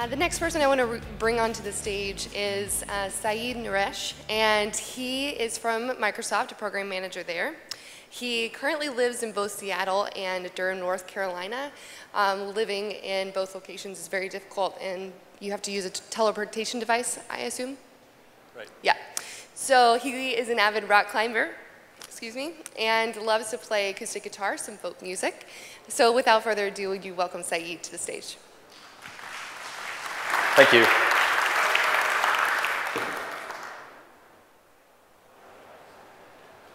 Uh, the next person I want to bring onto the stage is uh, Saeed Naresh, and he is from Microsoft, a program manager there. He currently lives in both Seattle and Durham, North Carolina. Um, living in both locations is very difficult, and you have to use a teleportation device, I assume? Right. Yeah. So he is an avid rock climber, excuse me, and loves to play acoustic guitar, some folk music. So without further ado, you welcome Saeed to the stage. Thank you.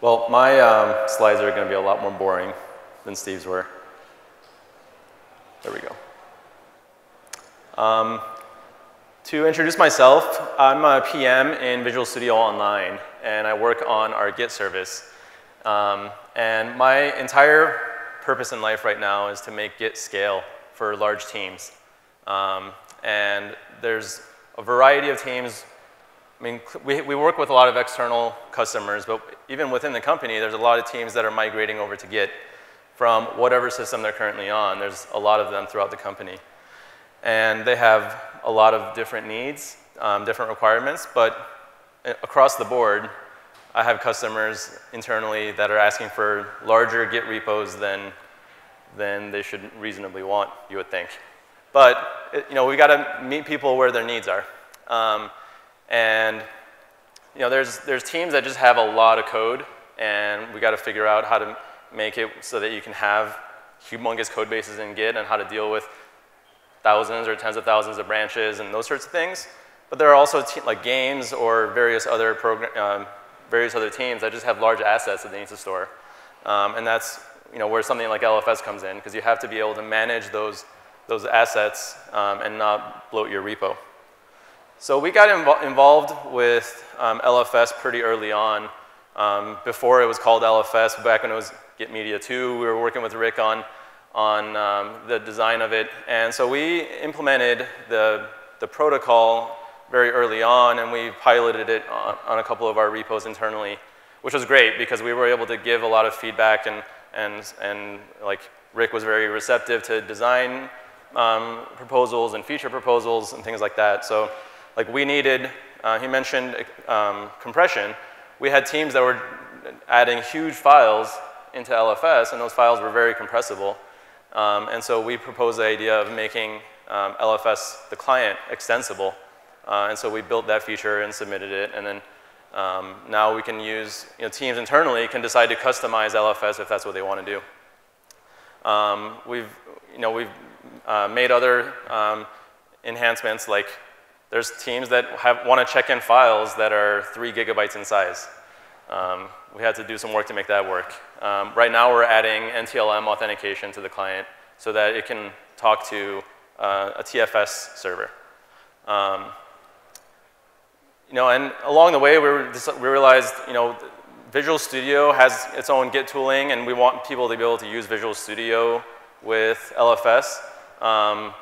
Well, my um, slides are going to be a lot more boring than Steve's were. There we go. Um, to introduce myself, I'm a PM in Visual Studio Online, and I work on our Git service. Um, and my entire purpose in life right now is to make Git scale for large teams. Um, and there's a variety of teams I mean, we, we work with a lot of external customers, but even within the company, there's a lot of teams that are migrating over to Git from whatever system they're currently on. There's a lot of them throughout the company. And they have a lot of different needs, um, different requirements, but across the board, I have customers internally that are asking for larger Git repos than, than they should reasonably want, you would think. But, you know, we got to meet people where their needs are. Um, and you know, there's, there's teams that just have a lot of code, and we got to figure out how to make it so that you can have humongous code bases in Git and how to deal with thousands or tens of thousands of branches and those sorts of things. But there are also like games or various other, program, um, various other teams that just have large assets that they need to store. Um, and that's you know, where something like LFS comes in, because you have to be able to manage those, those assets um, and not bloat your repo. So we got invo involved with um, LFS pretty early on. Um, before it was called LFS, back when it was Git Media 2, we were working with Rick on, on um, the design of it. And so we implemented the, the protocol very early on, and we piloted it on, on, a couple of our repos internally, which was great because we were able to give a lot of feedback, and, and, and like Rick was very receptive to design um, proposals and feature proposals and things like that. So like we needed, uh, he mentioned um, compression. We had teams that were adding huge files into LFS, and those files were very compressible. Um, and so we proposed the idea of making um, LFS, the client, extensible. Uh, and so we built that feature and submitted it, and then um, now we can use, you know, teams internally can decide to customize LFS if that's what they want to do. Um, we've, you know, we've uh, made other um, enhancements like there's teams that have, want to check in files that are three gigabytes in size. Um, we had to do some work to make that work. Um, right now we're adding NTLM authentication to the client so that it can talk to uh, a TFS server. Um, you know, and along the way we, we realized, you know, Visual Studio has its own Git tooling and we want people to be able to use Visual Studio with LFS. Um,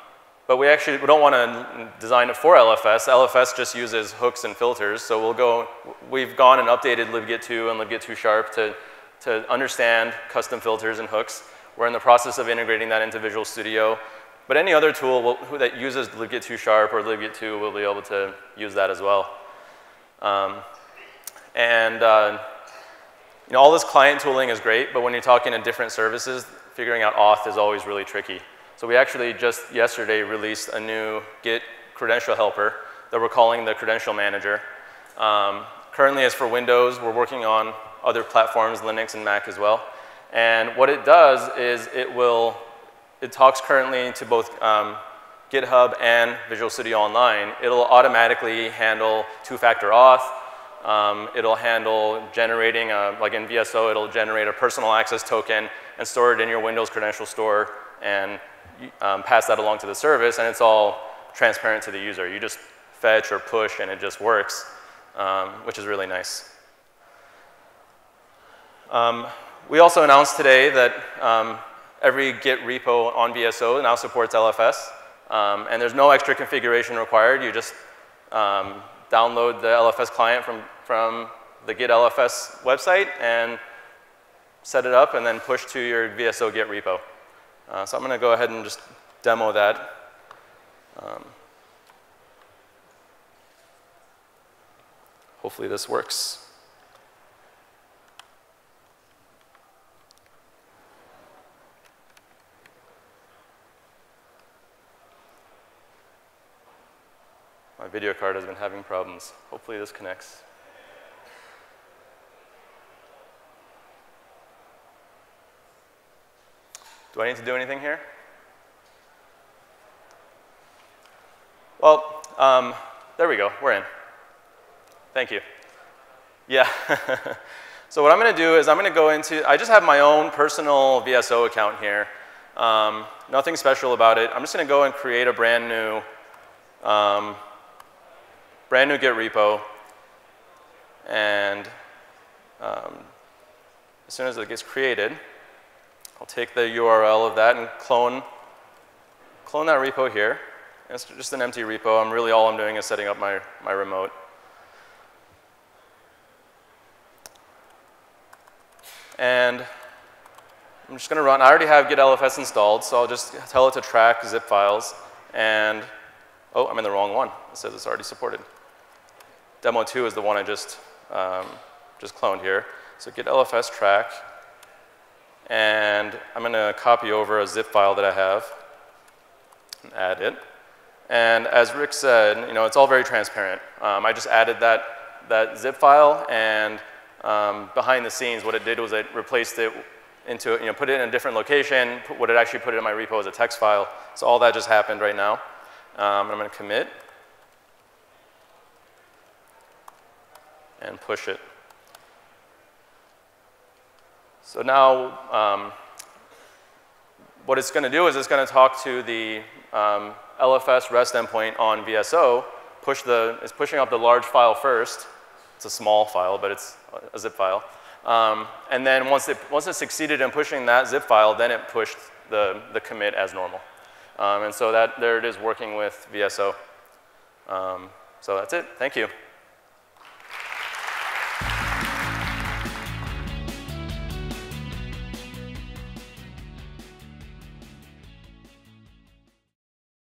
but we actually we don't want to design it for LFS. LFS just uses hooks and filters. So we'll go, we've gone and updated libgit2 and libgit2 sharp to, to understand custom filters and hooks. We're in the process of integrating that into Visual Studio. But any other tool will, that uses libgit2 sharp or libgit2 will be able to use that as well. Um, and uh, you know, all this client tooling is great, but when you're talking to different services, figuring out auth is always really tricky. So we actually just yesterday released a new Git credential helper that we're calling the credential manager. Um, currently as for Windows, we're working on other platforms, Linux and Mac as well. And what it does is it will, it talks currently to both um, GitHub and Visual Studio Online. It'll automatically handle two-factor auth. Um, it'll handle generating, a, like in VSO, it'll generate a personal access token and store it in your Windows credential store and um, pass that along to the service, and it's all transparent to the user. You just fetch or push, and it just works, um, which is really nice. Um, we also announced today that um, every Git repo on VSO now supports LFS, um, and there's no extra configuration required. You just um, download the LFS client from, from the Git LFS website and set it up and then push to your VSO Git repo. Uh, so I'm going to go ahead and just demo that. Um, hopefully this works. My video card has been having problems. Hopefully this connects. Do I need to do anything here? Well, um, there we go, we're in. Thank you. Yeah. so what I'm going to do is I'm going to go into, I just have my own personal VSO account here. Um, nothing special about it. I'm just going to go and create a brand new um, brand new Git repo. And um, as soon as it gets created, I'll take the URL of that and clone, clone that repo here. It's just an empty repo. I'm really, all I'm doing is setting up my, my remote. And I'm just going to run. I already have GitLFS installed, so I'll just tell it to track zip files. And Oh, I'm in the wrong one. It says it's already supported. Demo 2 is the one I just, um, just cloned here. So git LFS track, and I'm going to copy over a zip file that I have and add it. And as Rick said, you know, it's all very transparent. Um, I just added that, that zip file, and um, behind the scenes, what it did was it replaced it into, you know, put it in a different location, put what it actually put it in my repo as a text file. So all that just happened right now. Um, I'm going to commit and push it. So now um, what it's going to do is it's going to talk to the um, LFS REST endpoint on VSO, push the, it's pushing up the large file first. It's a small file, but it's a zip file. Um, and then once it, once it succeeded in pushing that zip file, then it pushed the, the commit as normal. Um, and so that, there it is working with VSO. Um, so that's it. Thank you.